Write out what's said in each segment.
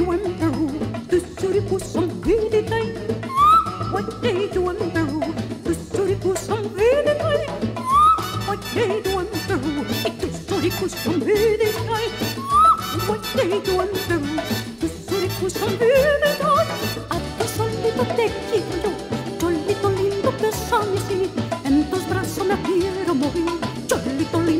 do em Peru? The story for some really time. What they do in Peru? The story for some really time. What they do in Peru? The city for some really time. What they do in Peru? The city for some really time. A solito te quiero, solito lindo besame sí, en tus brazos me quiero morir, solito lindo.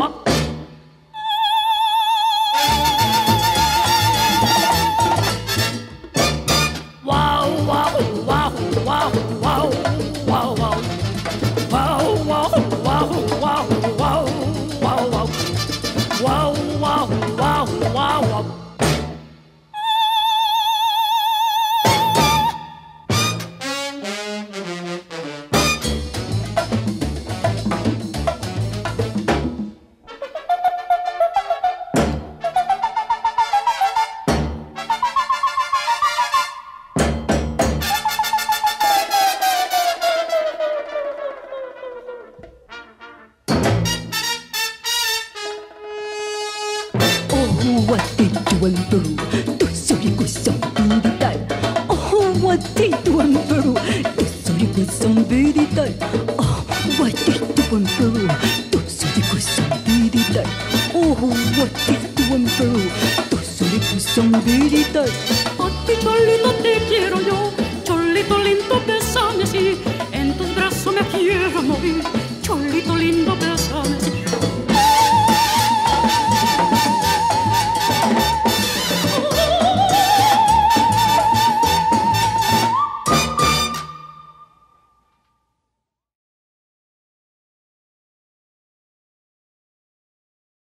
wow, what they do in Peru. Tu soy que son vital. Oh, what they do in Peru. Tu soy que son vital. Oh, what they do in Peru. Tu soy que son vital. Oh, what they do in Peru. Tu soy que son vital. A ti, Dolly, no te quiero yo.